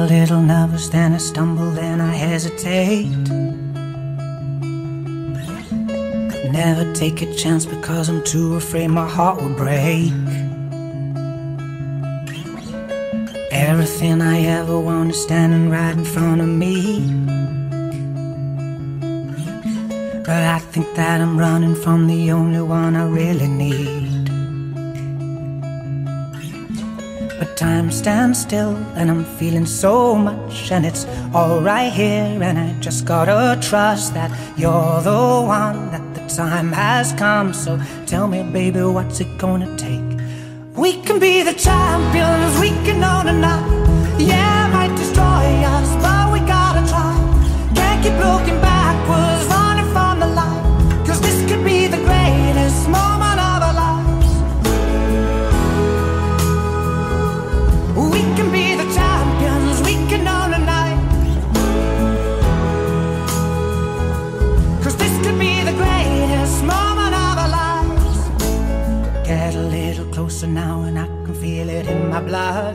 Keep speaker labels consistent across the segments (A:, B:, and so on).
A: almost then I stumble, then I hesitate. Never take a chance because I'm too afraid my heart will break. Everything I ever want is standing right in front of me. But I think that I'm running from the only one I really need. But time stands still and I'm feeling so much and it's all right here and I just gotta trust that you're the one that the time has come. So tell me baby what's it gonna take? We can be the champions we can own night yeah get a little closer now and I can feel it in my blood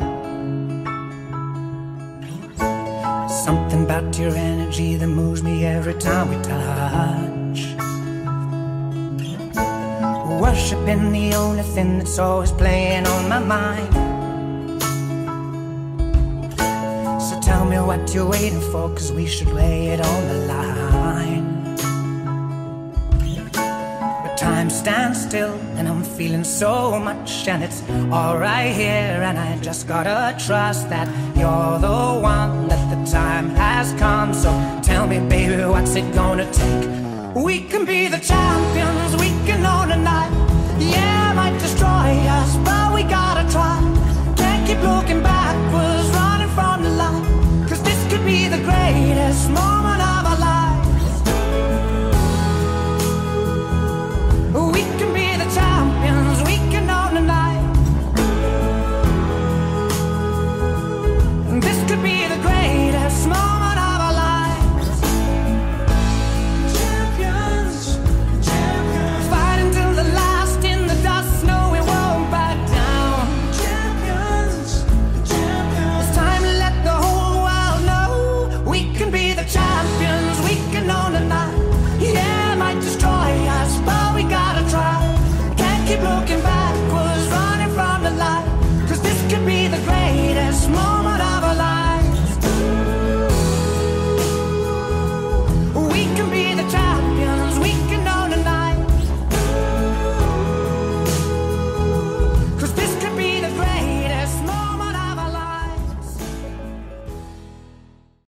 A: Something about your energy that moves me every time we touch. Worshiping the only thing that's always playing on my mind. So tell me what you're waiting for, cause we should lay it on the line. stand still and I'm feeling so much and it's all right here and I just gotta trust that you're the one that the time has come. So tell me baby what's it gonna take? We can be the champions we can own a night yeah might destroy us but we gotta try. Can't keep looking